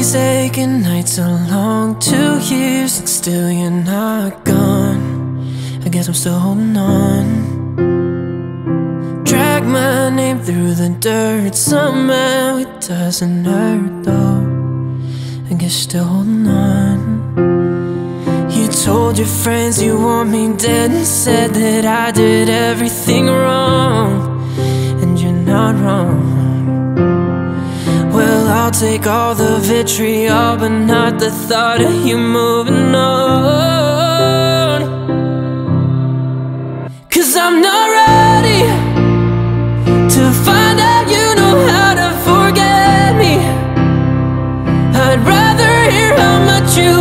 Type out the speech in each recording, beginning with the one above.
These aching nights are long. Two years and still you're not gone. I guess I'm still holding on. Drag my name through the dirt. Somehow it doesn't hurt though. I guess still holding on. You told your friends you want me dead And said that I did everything wrong. And you're not wrong. I'll take all the vitriol But not the thought of you moving on. Cause I'm not ready To find out you know how to forget me. I'd rather hear how much you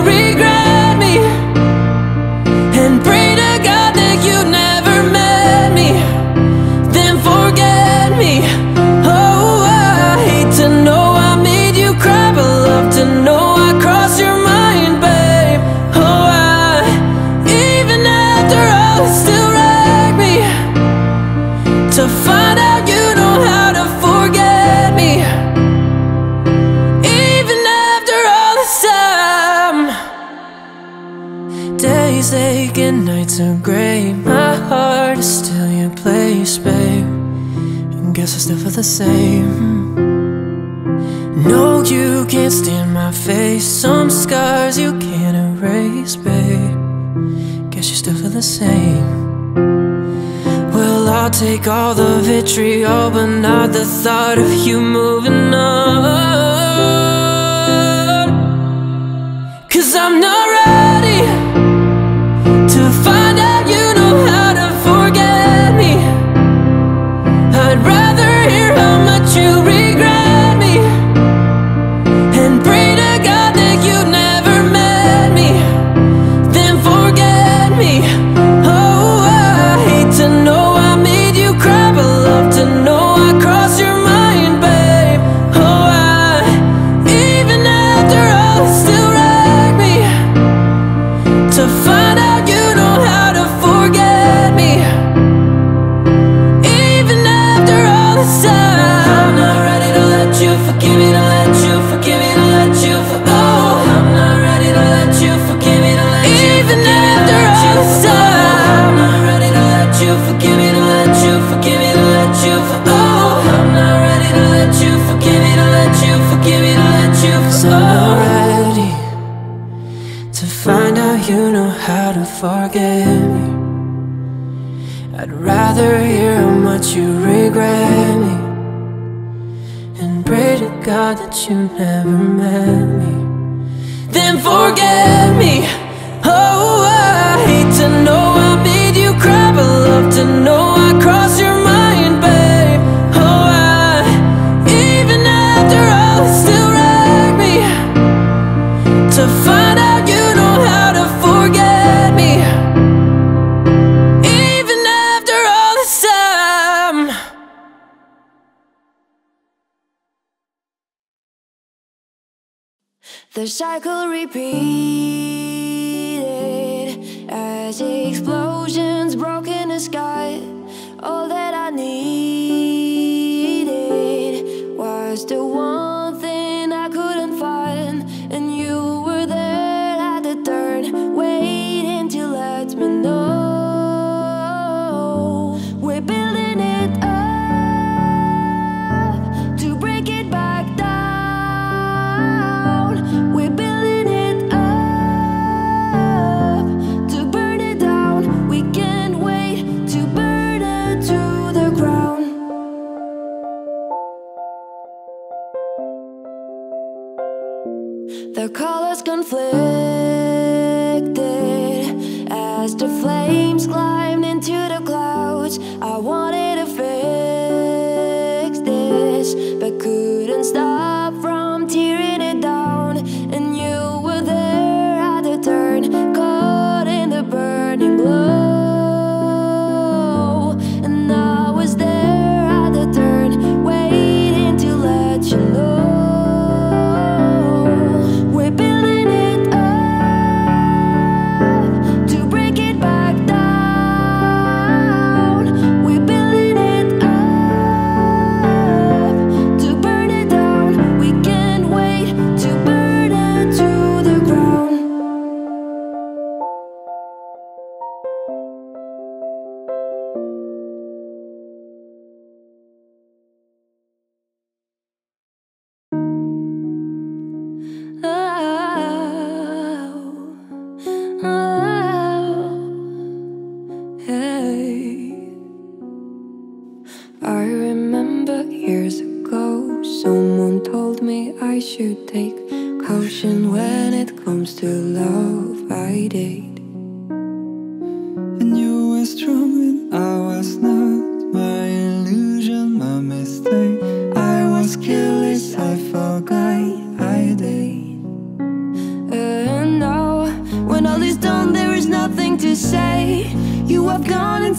never the same. No, you can't stand my face. Some scars you can't erase, babe. Guess you still feel the same. Well, I'll take all the vitriol But not the thought of you moving on. Cause I'm not ready.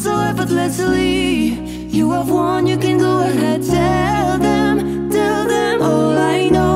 so effortlessly. You have won, you can go ahead, tell them, tell them all I know.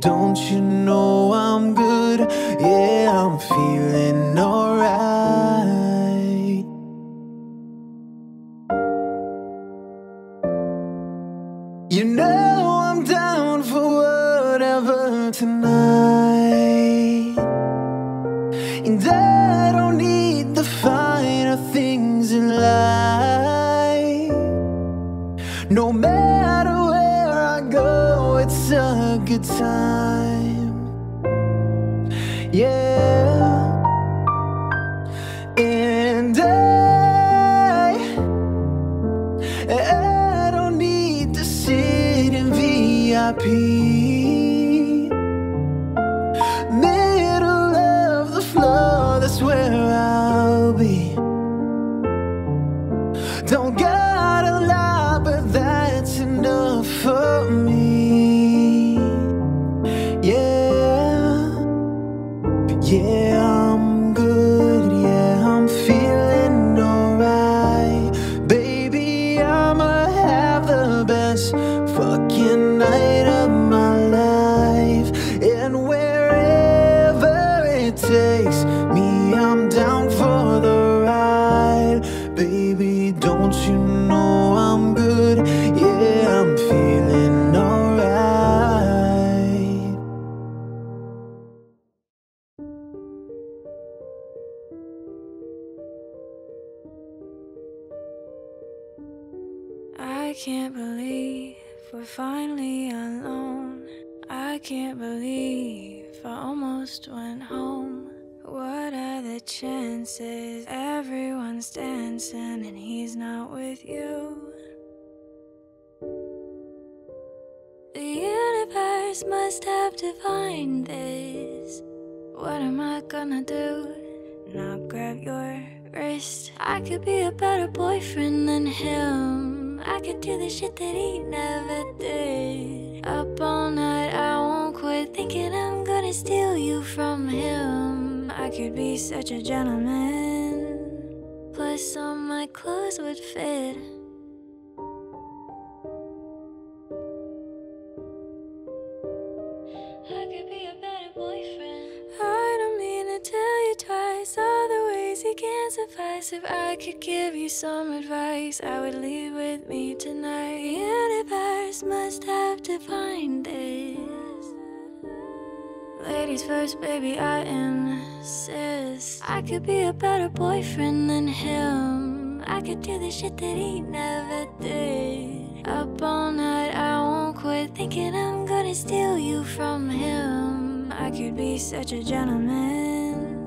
Don't you know I must have defined this. What am I gonna do? Not grab your wrist. I could be a better boyfriend than him. I could do the shit that he never did. Up all night, I won't quit thinking I'm gonna steal you from him. I could be such a gentleman. Plus, all my clothes would fit. If I could give you some advice, I would leave with me tonight. The universe must have defined this. Ladies first, baby, I insist. I could be a better boyfriend than him. I could do the shit that he never did. Up all night, I won't quit thinking I'm gonna steal you from him. I could be such a gentleman.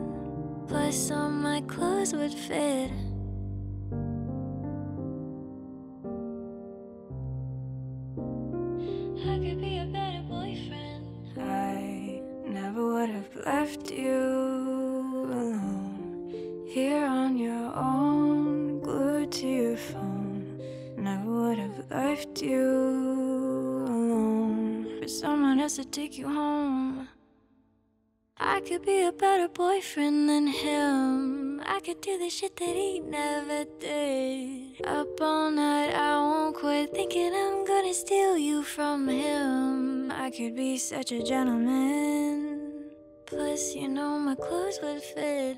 Plus, all my clothes would fit. I could be a better boyfriend. I never would have left you alone. Here on your own, glued to your phone. Never would have left you alone. For someone else to take you home. I could be a better boyfriend than him. I could do the shit that he never did. Up all night, I won't quit thinking I'm gonna steal you from him. I could be such a gentleman. Plus, you know, my clothes would fit.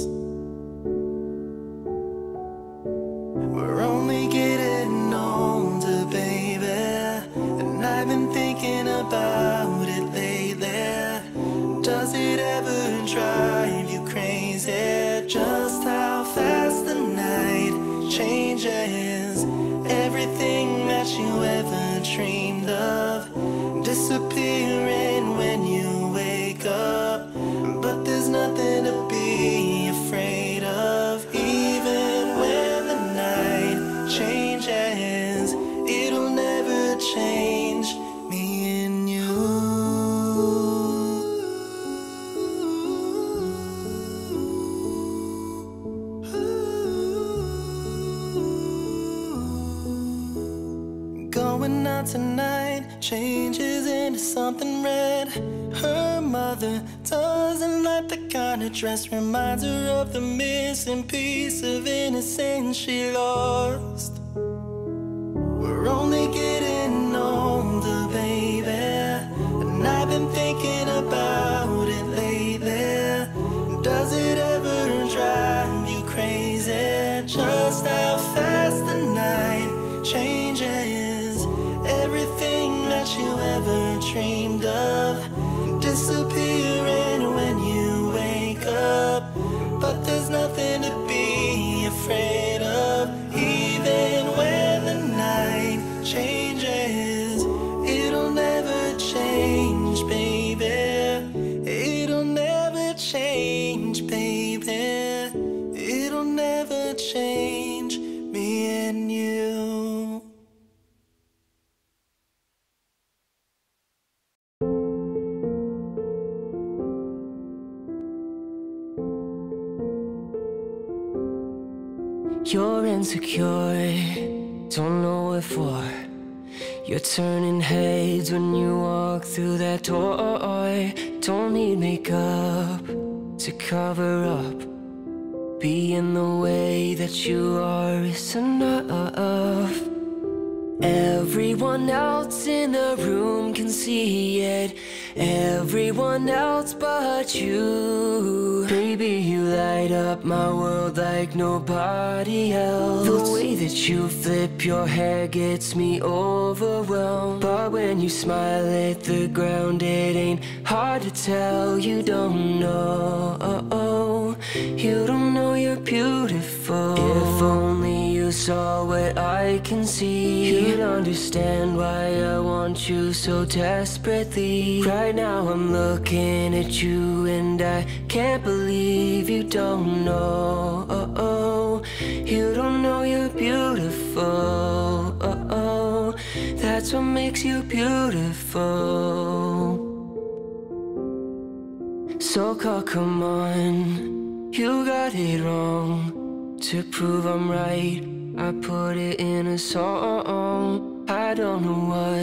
た the dress, reminds her of the missing piece of innocence she lost. We're only when you walk through that door. Don't need makeup to cover up. Being the way that you are is enough. Everyone else in the room can see it. Everyone else but you. Baby, you light up my world like nobody else. The way that you flip your hair gets me overwhelmed. But when you smile at the ground, it ain't hard to tell. You don't know. You don't know you're beautiful. If only you saw what I can see, you'd understand why I want you so desperately. Right now, I'm looking at you, and I can't believe you don't know. You don't know you're beautiful. That's what makes you beautiful. So call, come on, you got it wrong. To prove I'm right, I put it in a song. I don't know why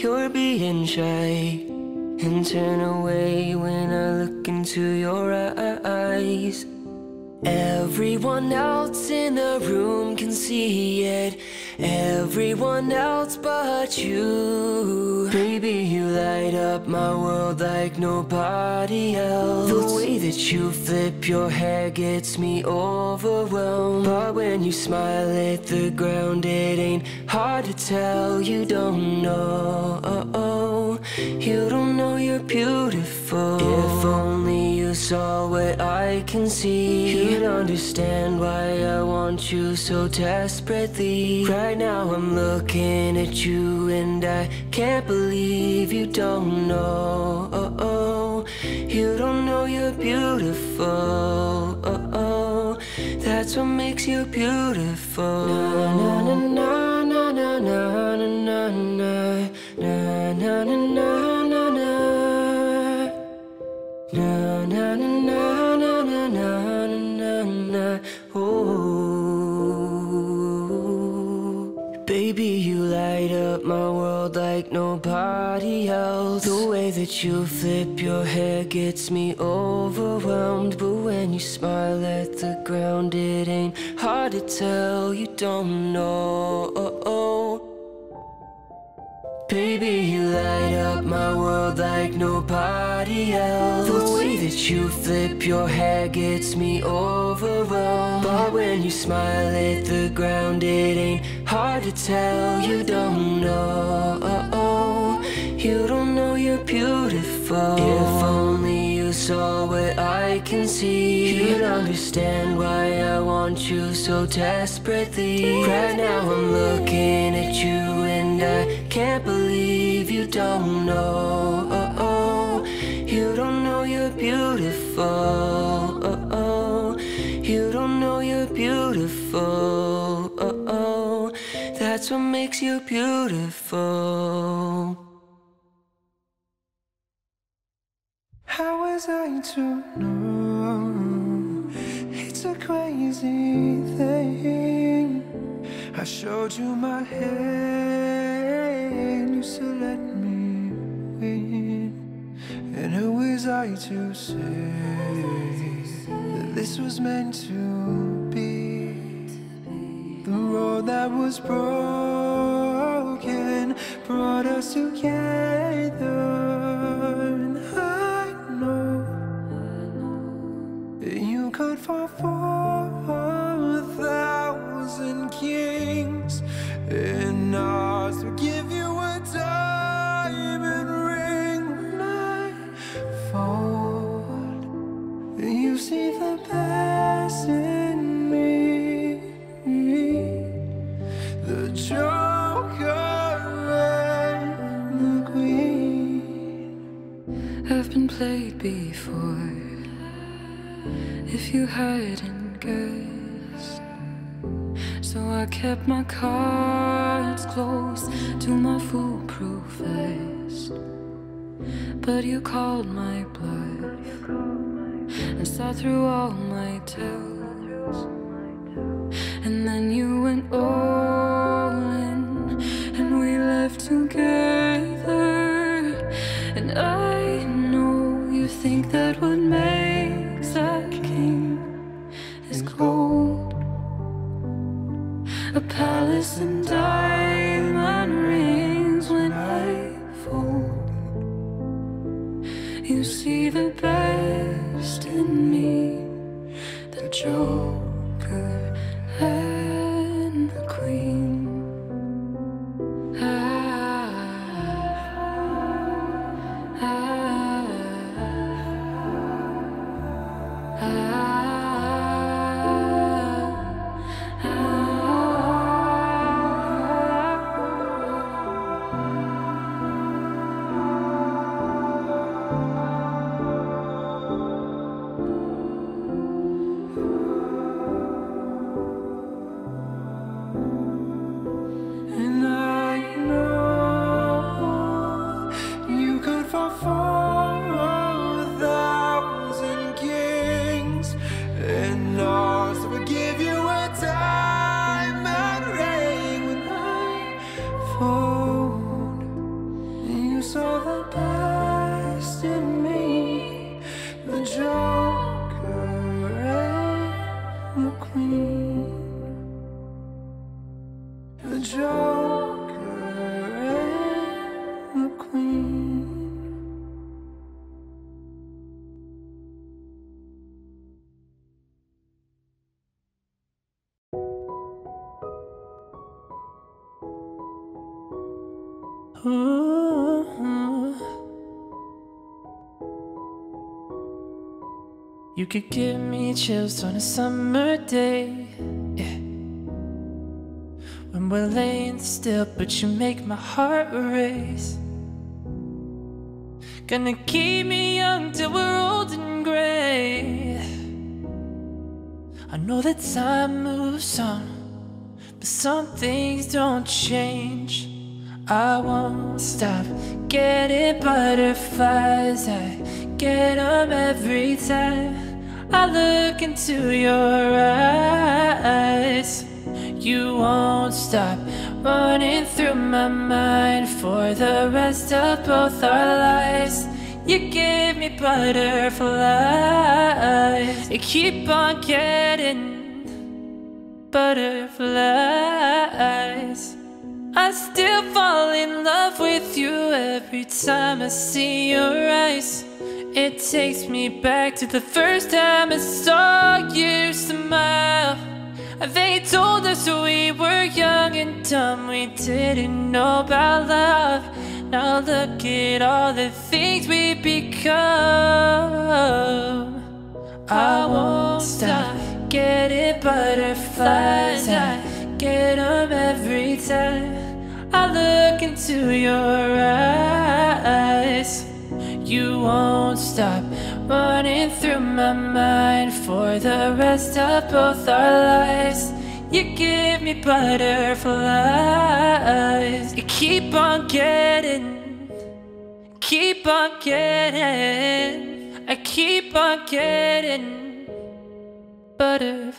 you're being shy and turn away when I look into your eyes. Everyone else in the room can see it. Everyone else but you. Baby, you light up my world like nobody else. The way that you flip your hair gets me overwhelmed. But when you smile at the ground, it ain't hard to tell. You don't know. You don't know you're beautiful. If only you saw what I can see, you'd understand why I want you so desperately. Right now, I'm looking at you, and I can't believe you don't know. You don't know you're beautiful. That's what makes you beautiful. Na na na na na na na na na na na na else The way that you flip your hair gets me overwhelmed But when you smile at the ground it ain't hard to tell You don't know Baby, you light up my world like nobody else. The way that you flip your hair gets me overwhelmed. But when you smile at the ground, it ain't hard to tell. You don't know, you don't know you're beautiful. If only you saw what I can see, you'd understand why I want you so desperately. Right now, I'm looking at you and I can't believe you don't know. Oh, oh. You don't know you're beautiful. Oh, oh. You don't know you're beautiful. Oh, oh. That's what makes you beautiful. How was I to know? It's a crazy thing. I showed you my hand, you still let me win. And who was I to say that this was meant to be? The road that was broken brought us together. You hadn't guessed, so I kept my cards close to my foolproof vest. But you called my bluff and saw through all my tells. And then you went all You could give me chills on a summer day. Yeah. When we're laying still, but you make my heart race. Gonna keep me young till we're old and gray. I know that time moves on, but some things don't change. I won't stop getting butterflies. I get them every time I look into your eyes. You won't stop running through my mind for the rest of both our lives. You give me butterflies. You keep on getting butterflies. I still fall in love with you every time I see your eyes. It takes me back to the first time I saw you smile. They told us we were young and dumb, we didn't know about love. Now look at all the things we become. I won't stop getting butterflies. I get them every time I look into your eyes. You won't stop running through my mind for the rest of both our lives. You give me butterflies. You keep on getting, keep on getting. I keep on getting butterflies.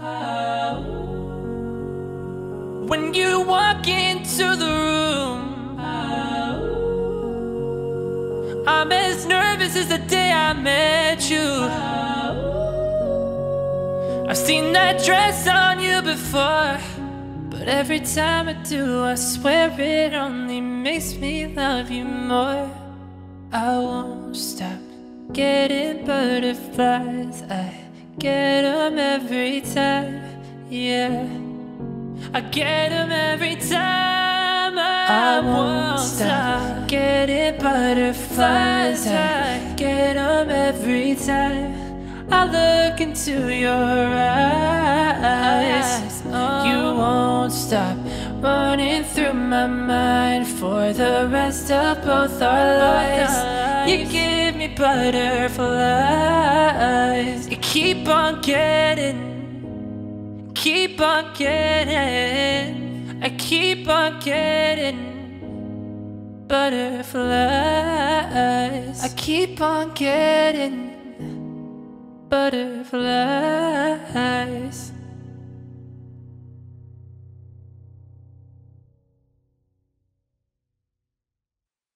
Oh. When you walk into the room, I'm as nervous as the day I met you. I've seen that dress on you before, but every time I do, I swear it only makes me love you more. I won't stop getting butterflies. I get them every time, yeah. I get them every time. I, won't stop getting butterflies. I get them every time. I look into your eyes. You won't stop running through my mind for the rest of both our lives. You give me butterflies. You keep on getting, keep on getting. I keep on getting butterflies. I keep on getting butterflies.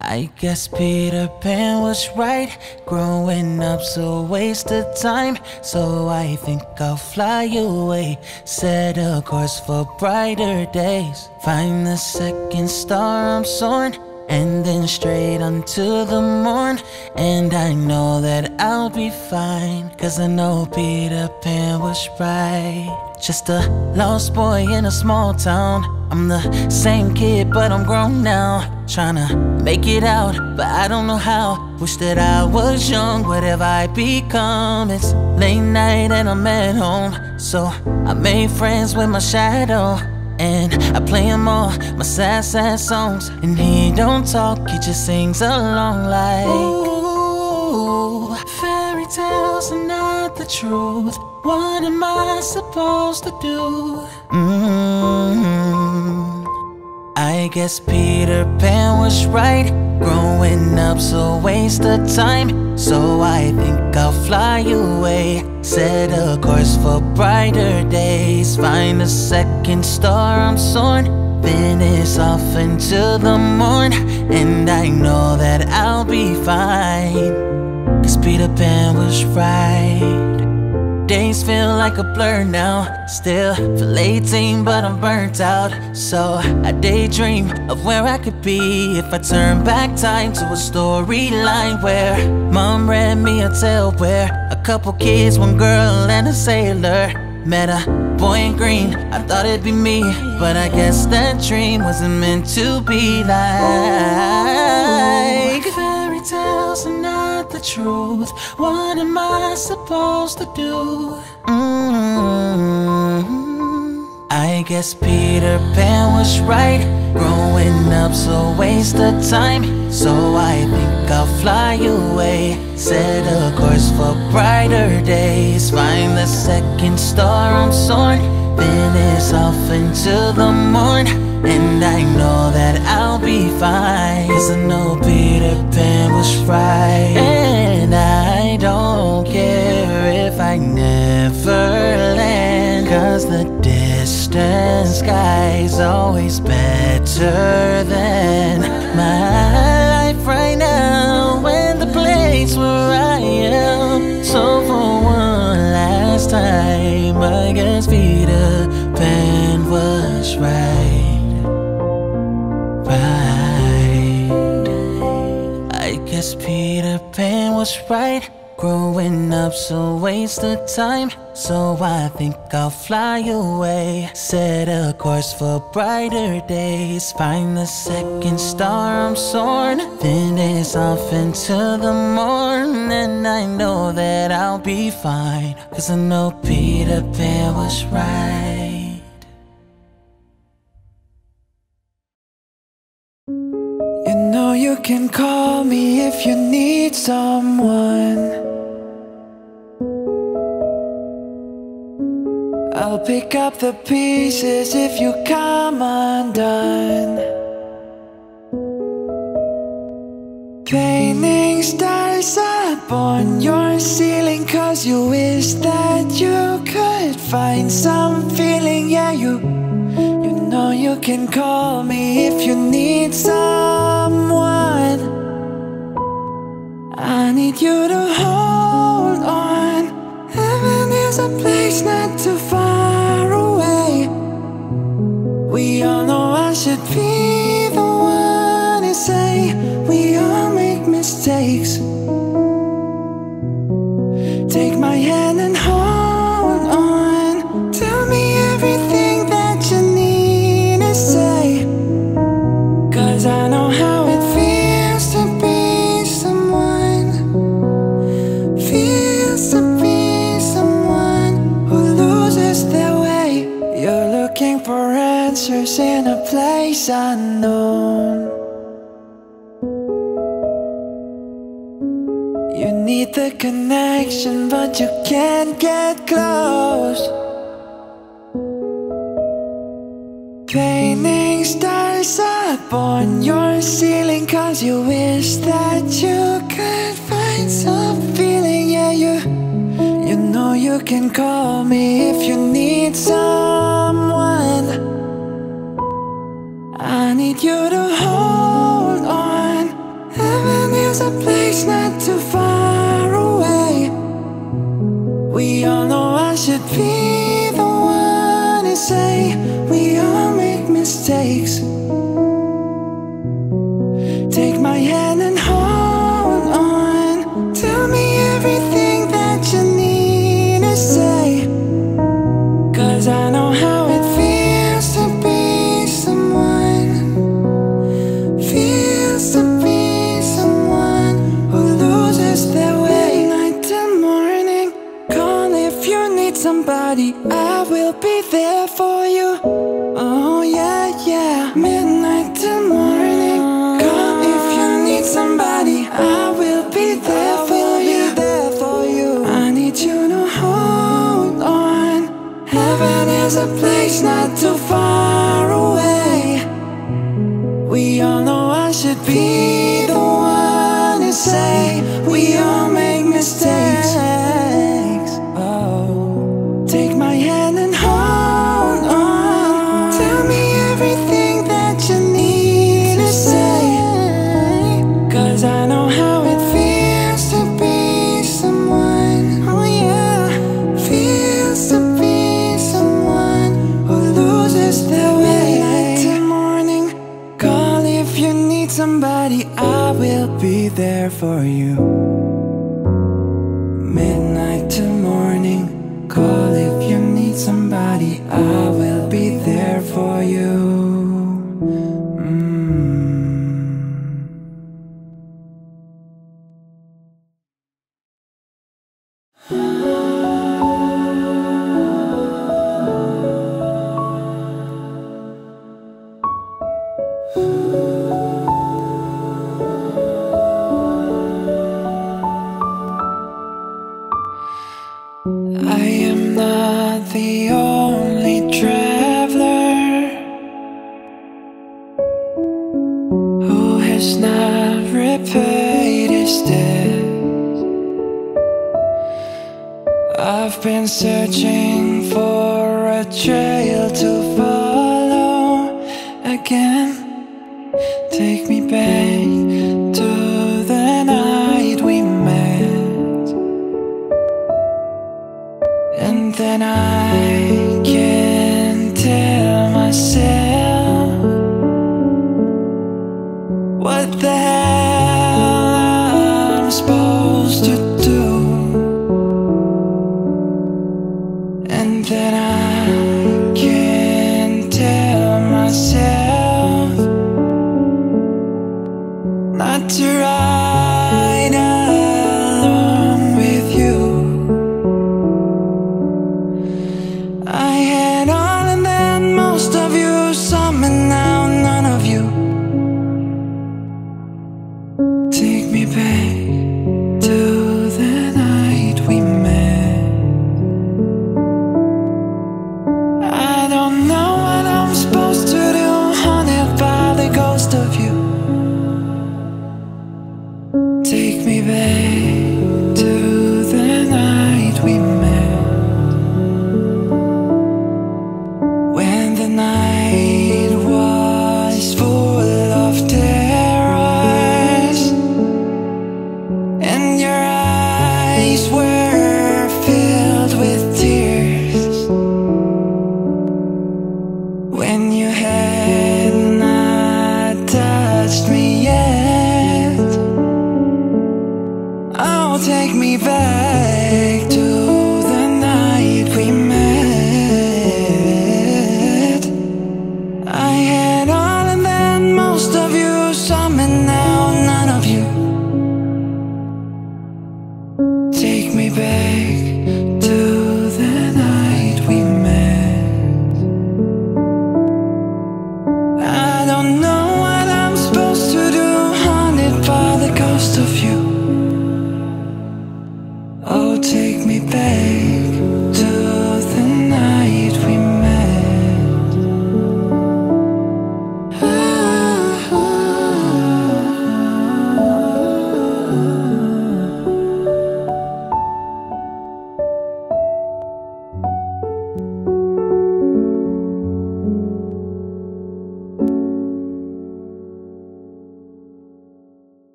I guess Peter Pan was right. Growing up's a waste of time. So I think I'll fly away. Set a course for brighter days. Find the second star I'm soaring. And then straight onto the morn. And I know that I'll be fine. Cause I know Peter Pan was right. Just a lost boy in a small town. I'm the same kid, but I'm grown now. Tryna make it out, but I don't know how. Wish that I was young, what have I become? It's late night and I'm at home. So I made friends with my shadow. And I play him all my sad, sad songs. And he don't talk, he just sings along like Ooh, fairy tales are not the truth. What am I supposed to do? Mm-hmm. I guess Peter Pan was right. Growing up's a waste of time. So I think I'll fly away. Set a course for brighter days. Find a second star I'm soaring. Finish off until the morn. And I know that I'll be fine. Cause Peter Pan was right. Days feel like a blur now. Still feel 18, but I'm burnt out. So I daydream of where I could be if I turn back time to a storyline where mom read me a tale where a couple kids, one girl, and a sailor met a boy in green. I thought it'd be me, but I guess that dream wasn't meant to be like truth. What am I supposed to do? Mm-hmm. I guess Peter Pan was right. Growing up's a waste of time. So I think I'll fly away. Set a course for brighter days. Find the second star I'm soaring. Then it's off into the morn. And I know that I'll be fine. Cause I know Peter Pan was right. And I don't care if I never land. Cause the distant sky's always better than my life right now. And the place where I am. So for one last time, I guess Peter Pan was right. Was right. Growing up's a waste of time, so I think I'll fly away. Set a course for brighter days. Find the second star I'm soaring. Then it's off into the morning, and I know that I'll be fine. Cause I know Peter Pan was right. You can call me if you need someone. I'll pick up the pieces if you come undone. Painting stars up on your ceiling Cause you wish that you could find some feeling Yeah, you, you know you can call me if you need need you to hold on. Heaven is a place not too far away. We all unknown You need the connection, but you can't get close. Painting stars up on your ceiling, cause you wish that you could find some feeling. Yeah, you, you know you can call me if you need someone. Need you to hold Is a place not too far away. We all know I should be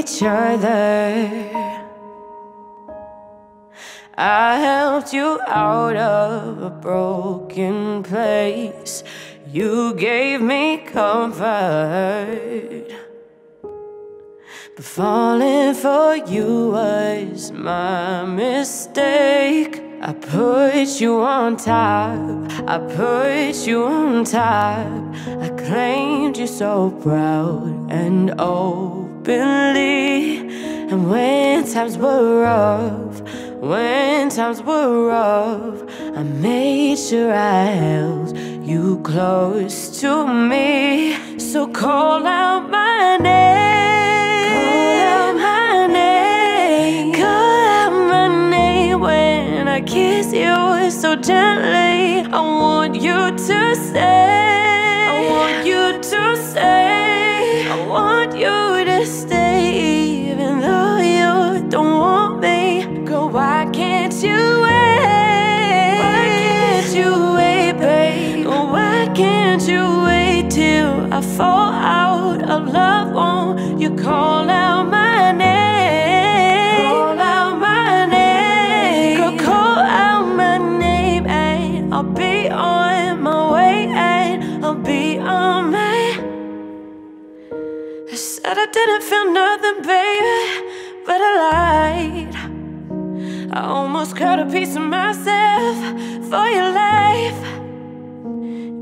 each other. I helped you out of a broken place. You gave me comfort. But falling for you was my mistake. I put you on top. I put you on top. I claimed you so proud and openly. And when times were rough, when times were rough, I made sure I held you close to me. So call out my name. Call out my name. Call out my name when I kiss you so gently. I want you to stay. I fall out of love? Won't you call out my name? Call out my name. Girl, call out my name, and I'll be on my way, and I'll be on my. I said I didn't feel nothing, baby, but I lied. I almost cut a piece of myself for your life.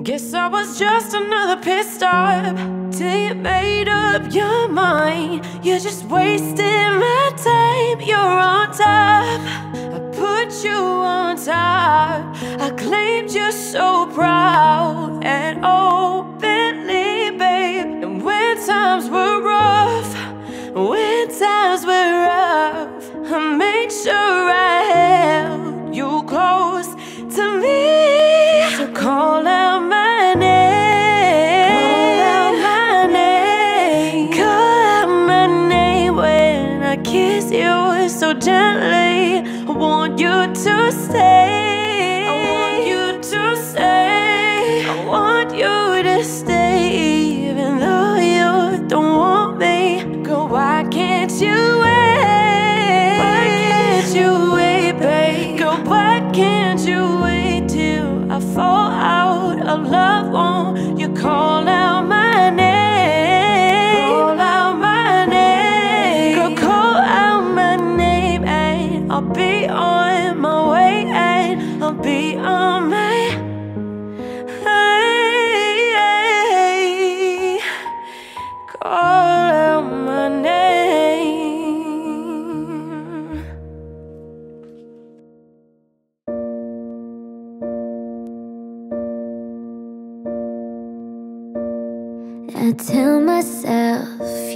Guess I was just another pit stop till you made up your mind. You're just wasting my time. You're on top. I put you on top. I claimed you're so proud and openly, babe. And when times were rough, when times were rough, I made sure I held you close to me. So call out you to stay. I want you to stay. I want you to stay, even though you don't want me. Girl, why can't you wait? Why can't you wait, babe? Girl, why can't you wait till I fall out of love? Won't you call out my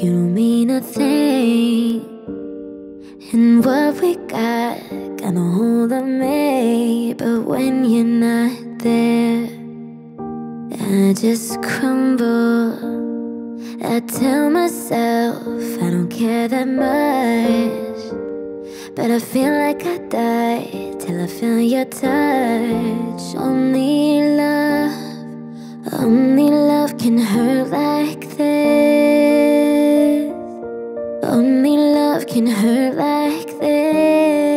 you don't mean a thing. And what we got got no hold on me. But when you're not there, I just crumble. I tell myself I don't care that much. But I feel like I die till I feel your touch. Only love. Only love can hurt like this. Only love can hurt like this.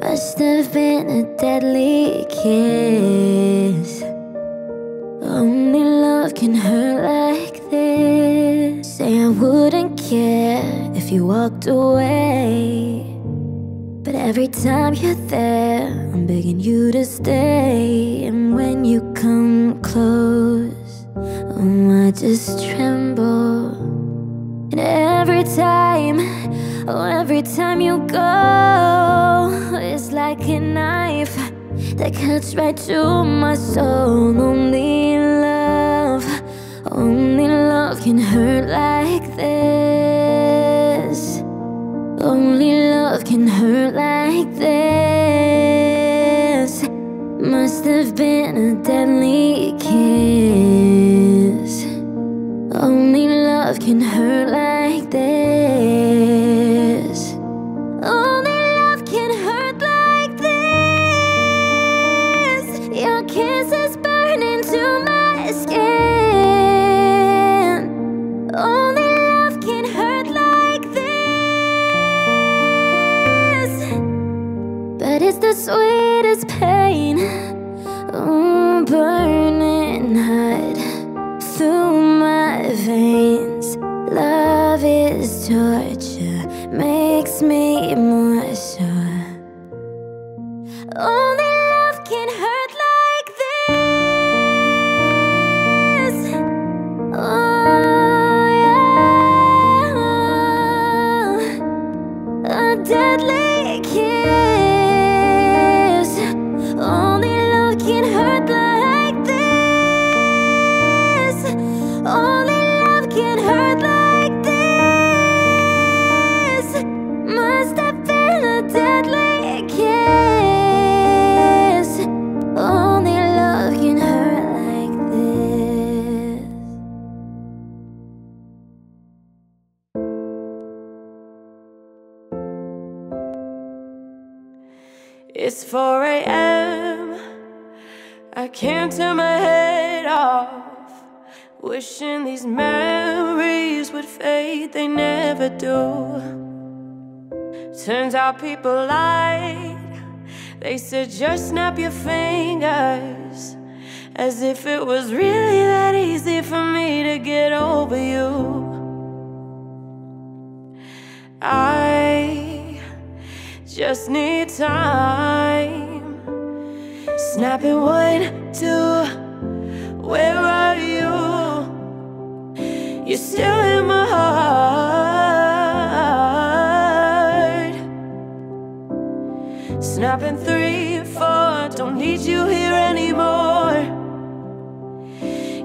Must have been a deadly kiss. Only love can hurt like this. Say I wouldn't care if you walked away. But every time you're there, I'm begging you to stay. And when you come close, oh, I just tremble. And every time, oh, every time you go, it's like a knife that cuts right to my soul. Only love, only love can hurt like this. Only love can hurt like this. Must have been a deadly love can hurt like this. Only love can hurt like this. Your kisses burn into my skin. Only love can hurt like this. But it's the sweetest pain. Me more People lied. They said just snap your fingers. As if it was really that easy for me to get over you. I just need time. Snapping one, two, where are you? You're still in my heart. Snapping three, four, don't need you here anymore.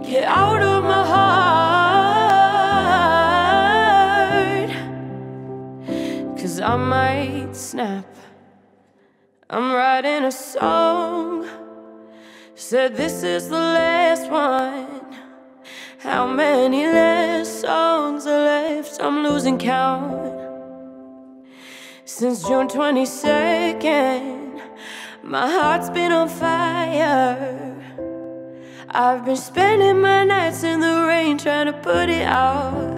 Get out of my heart. Cause I might snap. I'm writing a song. Said this is the last one. How many last songs are left? I'm losing count. Since June 22nd, my heart's been on fire. I've been spending my nights in the rain trying to put it out.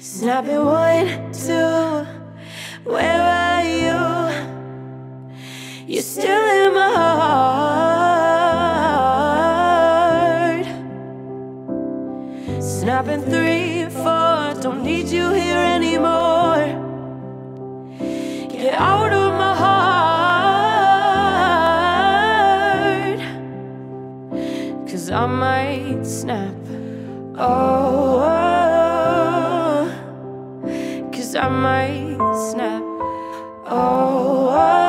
Snapping one, two, where are you? You're still in my heart. Snapping three, four, don't need you here might snap. Oh, oh. Cause I might snap. Oh, oh.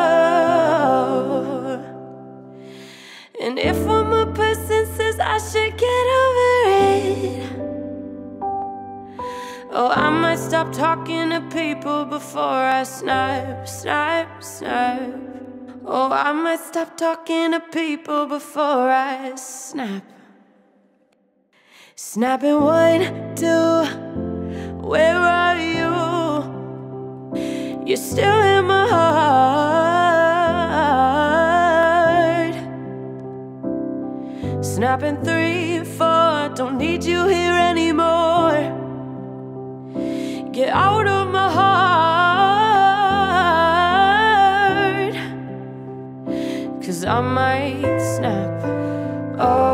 And if one more person says I should get over it, oh, I might stop talking to people before I snap, snap, snap. Oh, I might stop talking to people before I snap. Snapping one, two, where are you? You're still in my heart. Snapping three, four, don't need you here anymore. Get out of my heart. Cause I might snap. Oh,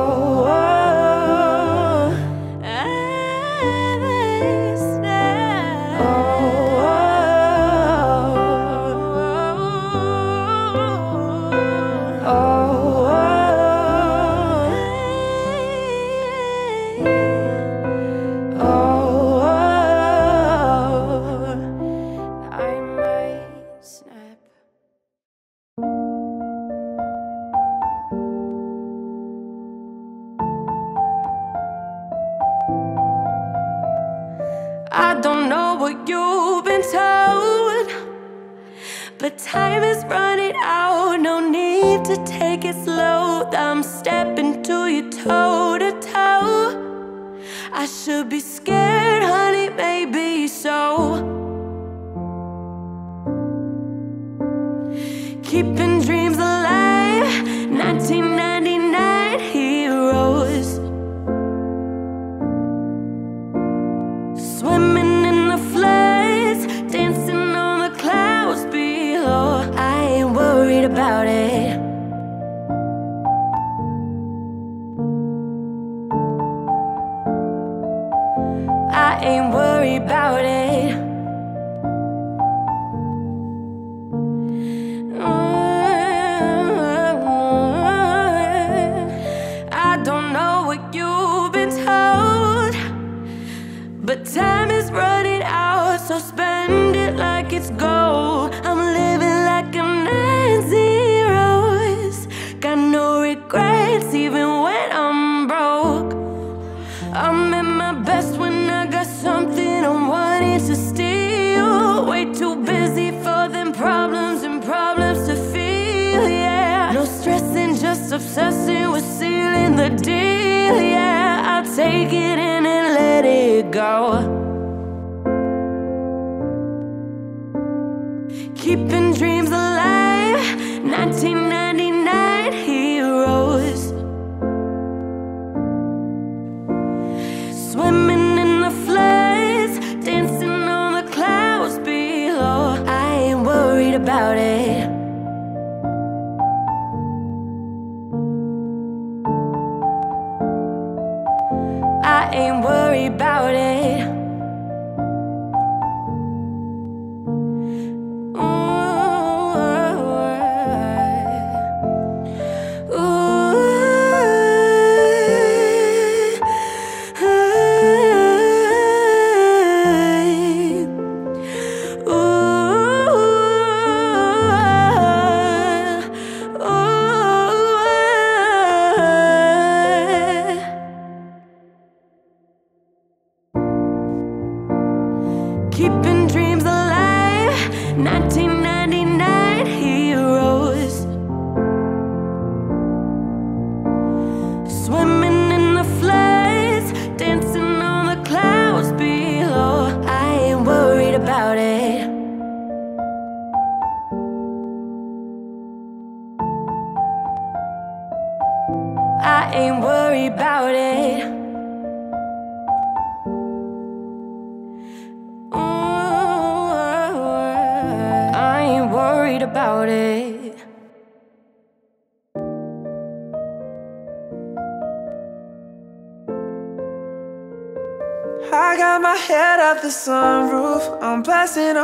Swimming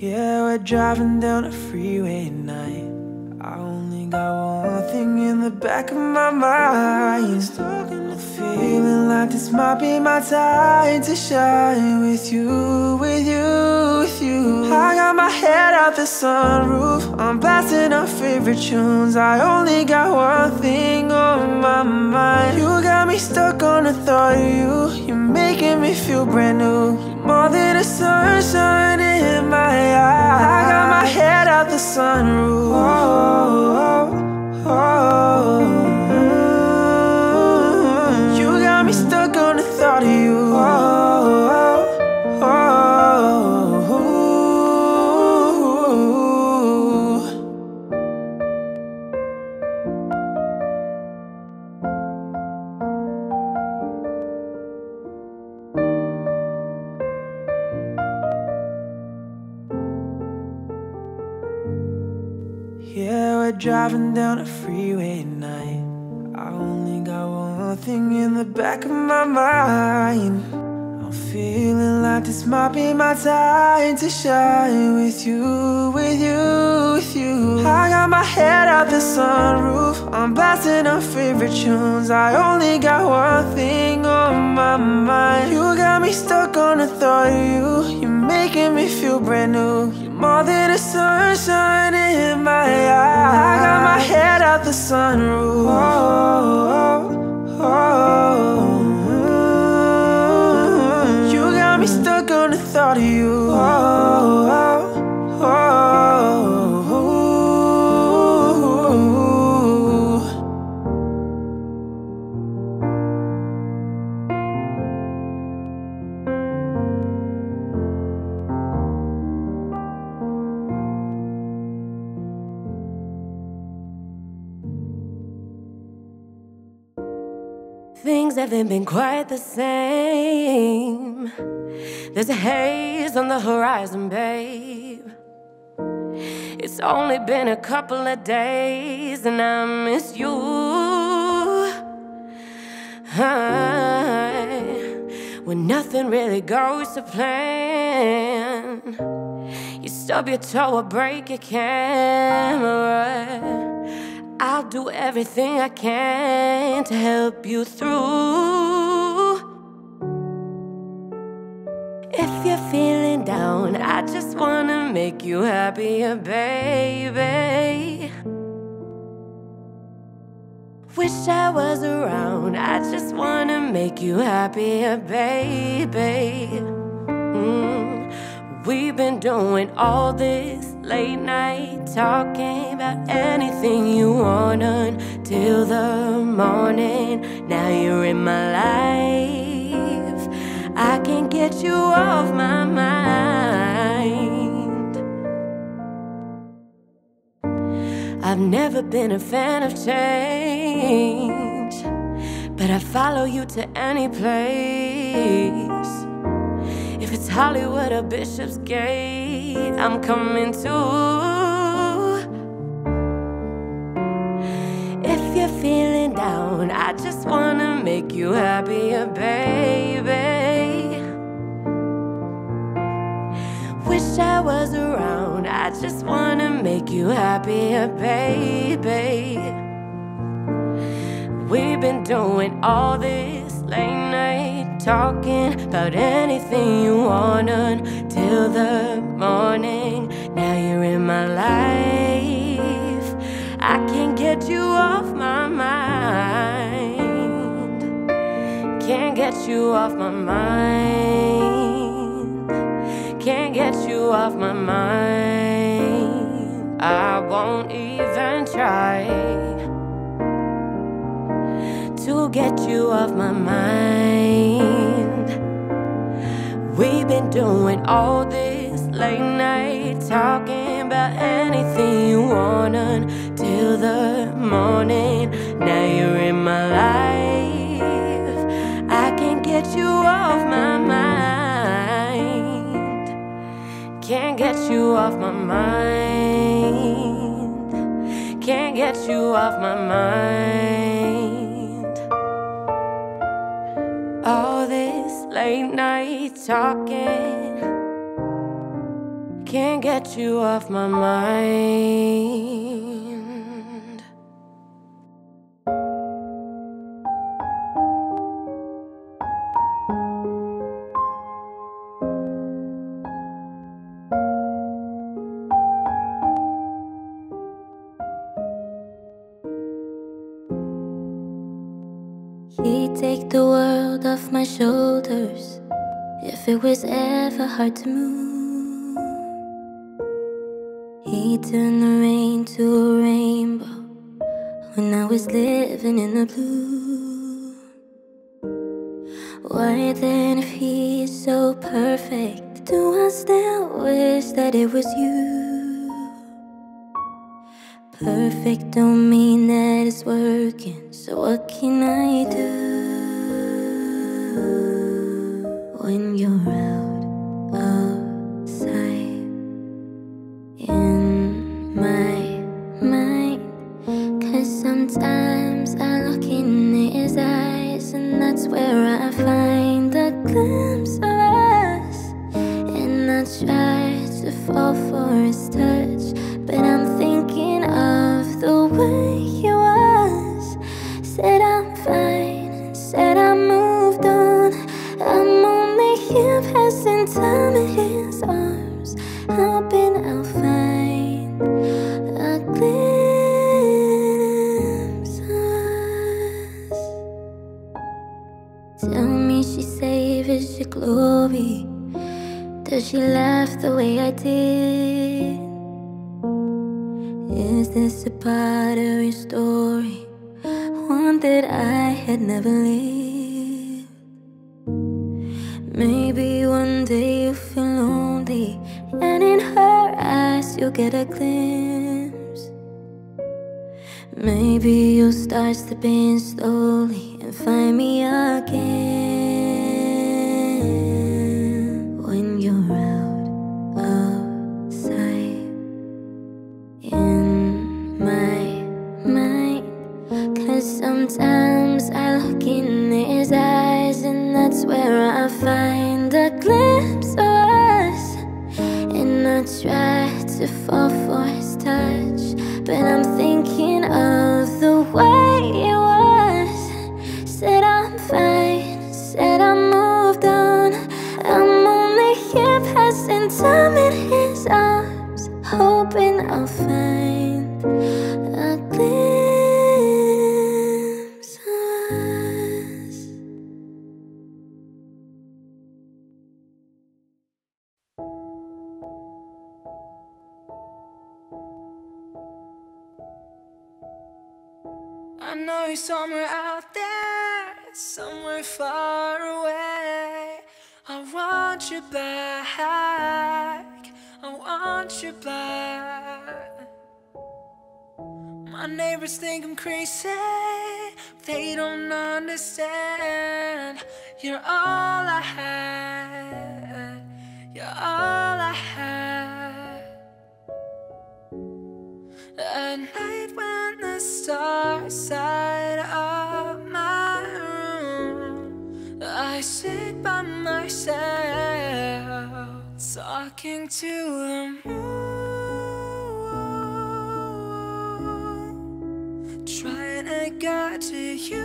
Yeah, we're driving down a freeway at night. I only got one thing in the back of my mind. Stuck in the feeling like this might be my time to shine with you, with you, with you. I got my head out the sunroof. I'm blasting our favorite tunes. I only got one thing on my mind. You got me stuck on the thought of you. You're making me feel brand new. More than the sunshine in my eyes. I got my head out the sunroof. Oh, oh. driving down a freeway at night. I only got one thing in the back of my mind. I'm feeling like this might be my time to shine with you, with you, with you. I got my head out the sunroof. I'm blasting our favorite tunes. I only got one thing on my mind. You got me stuck on the thought of you. You're making me feel brand new. You're more than a sunshine in my eyes. I got my head out the sunroof. Oh, oh, oh. Thought of you. Oh, oh, oh, haven't been quite the same. There's a haze on the horizon, babe. It's only been a couple of days and I miss you. Hi. When nothing really goes to plan, you stub your toe or break your camera. I'll do everything I can to help you through. If you're feeling down, I just wanna make you happier, baby. Wish I was around, I just wanna make you happier, baby. Mm. We've been doing all this late night talking about anything you want until the morning. Now you're in my life. I can't get you off my mind. I've never been a fan of change, but I follow you to any place. Hollywood or Bishopsgate, I'm coming too. If you're feeling down, I just wanna make you happier, baby. Wish I was around, I just wanna make you happier, baby. We've been doing all this late night talking about anything you want until the morning. Now you're in my life. I can't get you off my mind. Can't get you off my mind. Can't get you off my mind. I won't even try to get you off my mind. We've been doing all this late night talking about anything you want until the morning. Now you're in my life. I can't get you off my mind. Can't get you off my mind. Can't get you off my mind. All this late night talking can't get you off my mind. The world off my shoulders if it was ever hard to move. He turned the rain to a rainbow when I was living in the blue. Why then, if he is so perfect, do I still wish that it was you? Perfect don't mean that it's working, so what can I do when you're out time. crazy, they don't understand. You're all I had, you're all I had. A night when the stars side up my room, I sit by myself, talking to the moon. trying to get to you.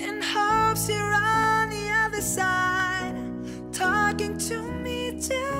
In hopes you're on the other side Talking to me too.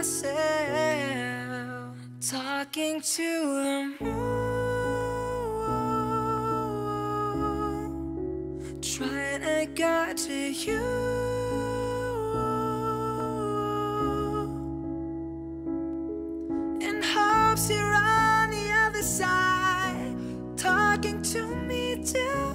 myself talking to the moon, trying to get to you. you're on the other side talking to me too